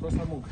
Costa Muga.